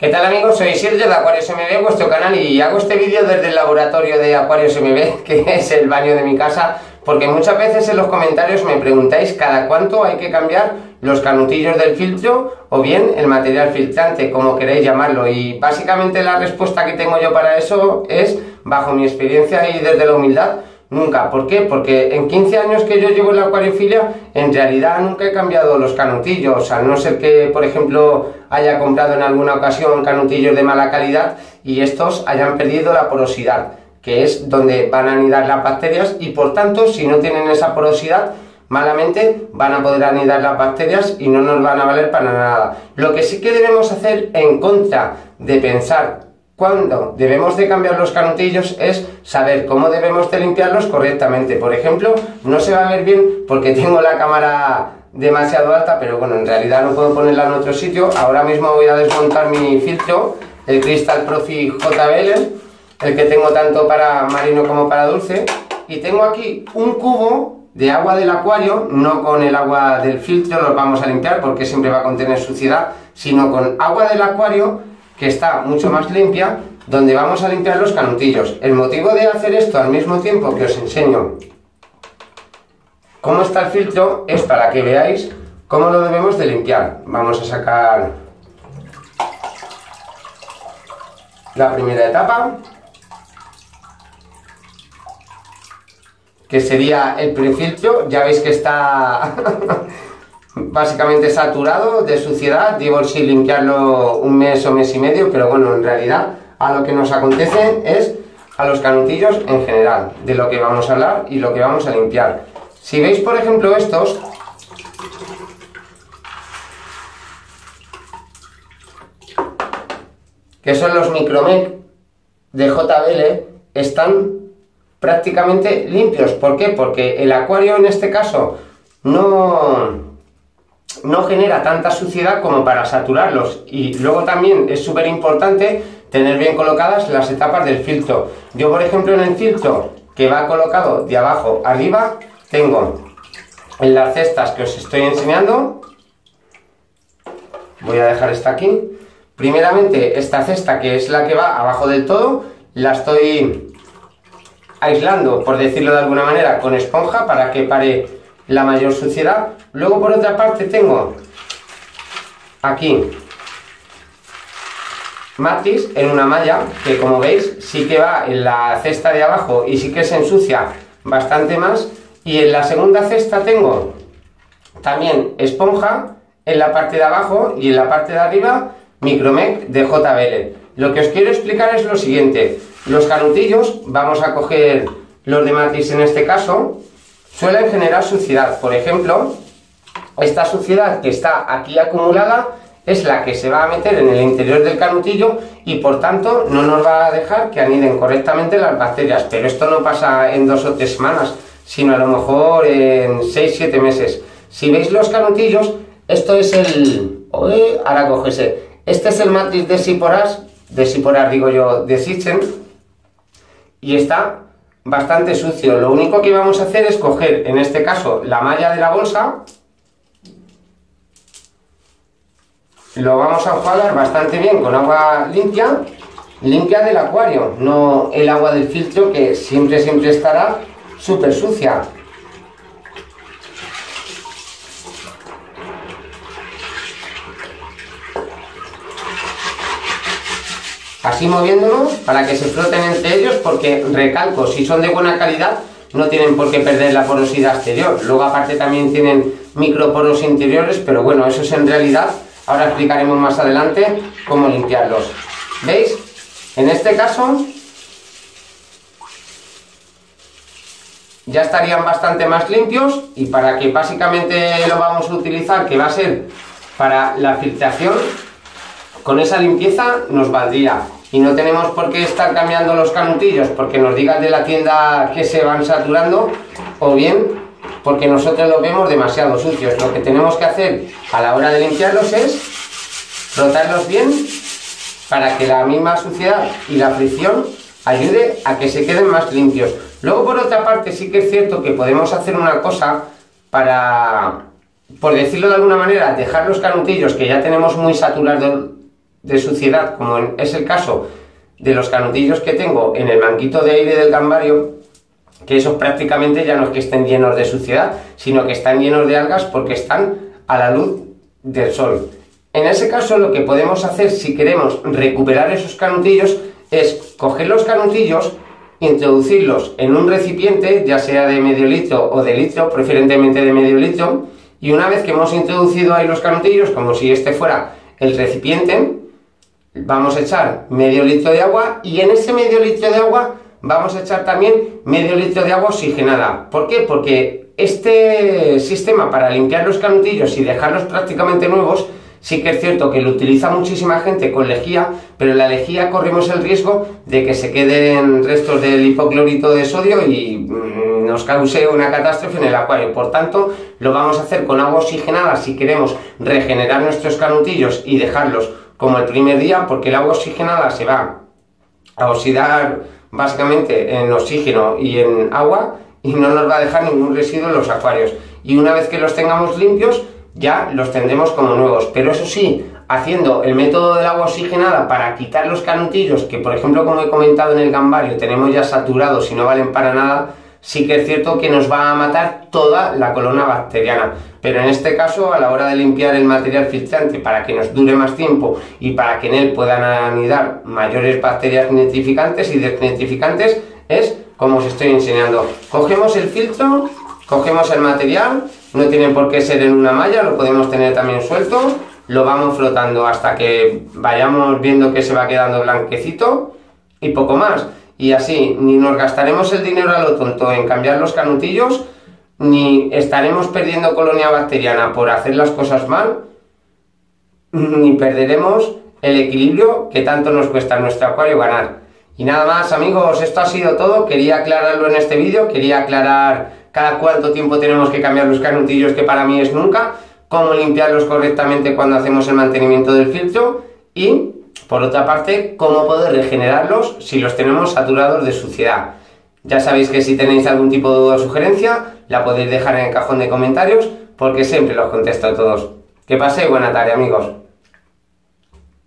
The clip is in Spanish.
¿Qué tal amigos? Soy Sergio de Acuarios MB, vuestro canal y hago este vídeo desde el laboratorio de Acuarios MB, que es el baño de mi casa, porque muchas veces en los comentarios me preguntáis cada cuánto hay que cambiar los canutillos del filtro o bien el material filtrante, como queréis llamarlo. Y básicamente la respuesta que tengo yo para eso es, bajo mi experiencia y desde la humildad, Nunca. ¿Por qué? Porque en 15 años que yo llevo en la acuariofilia, en realidad nunca he cambiado los canutillos, a no ser que, por ejemplo, haya comprado en alguna ocasión canutillos de mala calidad y estos hayan perdido la porosidad, que es donde van a anidar las bacterias y por tanto, si no tienen esa porosidad, malamente van a poder anidar las bacterias y no nos van a valer para nada. Lo que sí que debemos hacer en contra de pensar cuando debemos de cambiar los canutillos es saber cómo debemos de limpiarlos correctamente. Por ejemplo, no se va a ver bien porque tengo la cámara demasiado alta, pero bueno, en realidad no puedo ponerla en otro sitio. Ahora mismo voy a desmontar mi filtro, el Crystal Profi JBL, el que tengo tanto para marino como para dulce. Y tengo aquí un cubo de agua del acuario, no con el agua del filtro, lo vamos a limpiar porque siempre va a contener suciedad, sino con agua del acuario que está mucho más limpia, donde vamos a limpiar los canutillos. El motivo de hacer esto al mismo tiempo que os enseño cómo está el filtro es para que veáis cómo lo debemos de limpiar. Vamos a sacar la primera etapa, que sería el prefiltro. Ya veis que está básicamente saturado de suciedad, llevo sin limpiarlo un mes o mes y medio, pero bueno, en realidad a lo que nos acontece es a los canutillos en general, de lo que vamos a hablar y lo que vamos a limpiar. Si veis, por ejemplo, estos, que son los Micromec de JBL, están prácticamente limpios. ¿Por qué? Porque el acuario en este caso no, no genera tanta suciedad como para saturarlos. Y luego también es súper importante tener bien colocadas las etapas del filtro. Yo, por ejemplo, en el filtro que va colocado de abajo arriba, tengo en las cestas que os estoy enseñando, voy a dejar esta aquí, primeramente esta cesta que es la que va abajo del todo, la estoy aislando, por decirlo de alguna manera, con esponja para que pare la mayor suciedad. Luego por otra parte tengo aquí matis en una malla que como veis sí que va en la cesta de abajo y sí que se ensucia bastante más. Y en la segunda cesta tengo también esponja en la parte de abajo y en la parte de arriba micromec de JBL lo que os quiero explicar es lo siguiente. Los canutillos vamos a coger los de matis en este caso suelen generar suciedad. Por ejemplo, esta suciedad que está aquí acumulada es la que se va a meter en el interior del canutillo y por tanto no nos va a dejar que aniden correctamente las bacterias. Pero esto no pasa en dos o tres semanas, sino a lo mejor en 6-7 meses. Si veis los canutillos, esto es el... ahora cógese. Este es el matriz de Siporas, de Siporas digo yo, de Sichen, y está bastante sucio. Lo único que vamos a hacer es coger, en este caso, la malla de la bolsa. Lo vamos a enjuagar bastante bien con agua limpia, limpia del acuario, no el agua del filtro que siempre, siempre estará súper sucia. Así moviéndonos para que se floten entre ellos porque recalco, si son de buena calidad no tienen por qué perder la porosidad exterior. Luego aparte también tienen microporos interiores, pero bueno, eso es en realidad, ahora explicaremos más adelante cómo limpiarlos. ¿Veis? En este caso ya estarían bastante más limpios y para que básicamente lo vamos a utilizar, que va a ser para la filtración, con esa limpieza nos valdría. Y no tenemos por qué estar cambiando los canutillos porque nos digan de la tienda que se van saturando o bien porque nosotros los vemos demasiado sucios. Lo que tenemos que hacer a la hora de limpiarlos es frotarlos bien para que la misma suciedad y la fricción ayude a que se queden más limpios. Luego por otra parte sí que es cierto que podemos hacer una cosa para, por decirlo de alguna manera, dejar los canutillos que ya tenemos muy saturados de suciedad, como es el caso de los canutillos que tengo en el manquito de aire del gambario, que esos prácticamente ya no es que estén llenos de suciedad, sino que están llenos de algas porque están a la luz del sol. En ese caso lo que podemos hacer si queremos recuperar esos canutillos es coger los canutillos, introducirlos en un recipiente, ya sea de medio litro o de litro, preferentemente de medio litro, y una vez que hemos introducido ahí los canutillos, como si este fuera el recipiente, vamos a echar medio litro de agua y en ese medio litro de agua vamos a echar también medio litro de agua oxigenada. ¿Por qué? Porque este sistema para limpiar los canutillos y dejarlos prácticamente nuevos, sí que es cierto que lo utiliza muchísima gente con lejía, pero en la lejía corremos el riesgo de que se queden restos del hipoclorito de sodio y mm, nos cause una catástrofe en el acuario. Por tanto, lo vamos a hacer con agua oxigenada si queremos regenerar nuestros canutillos y dejarlos como el primer día, porque el agua oxigenada se va a oxidar básicamente en oxígeno y en agua y no nos va a dejar ningún residuo en los acuarios. Y una vez que los tengamos limpios, ya los tendremos como nuevos. Pero eso sí, haciendo el método del agua oxigenada para quitar los canutillos, que por ejemplo, como he comentado en el gambario, tenemos ya saturados y no valen para nada, sí que es cierto que nos va a matar toda la colona bacteriana. Pero en este caso, a la hora de limpiar el material filtrante para que nos dure más tiempo y para que en él puedan anidar mayores bacterias nitrificantes y desnitrificantes, es como os estoy enseñando. Cogemos el filtro, cogemos el material, no tiene por qué ser en una malla, lo podemos tener también suelto, lo vamos frotando hasta que vayamos viendo que se va quedando blanquecito y poco más y así ni nos gastaremos el dinero a lo tonto en cambiar los canutillos, ni estaremos perdiendo colonia bacteriana por hacer las cosas mal, ni perderemos el equilibrio que tanto nos cuesta en nuestro acuario ganar. Y nada más amigos, esto ha sido todo, quería aclararlo en este vídeo, quería aclarar cada cuánto tiempo tenemos que cambiar los canutillos, que para mí es nunca, cómo limpiarlos correctamente cuando hacemos el mantenimiento del filtro y por otra parte, cómo poder regenerarlos si los tenemos saturados de suciedad. Ya sabéis que si tenéis algún tipo de duda o sugerencia, la podéis dejar en el cajón de comentarios porque siempre los contesto a todos. Que paséis buena tarde amigos.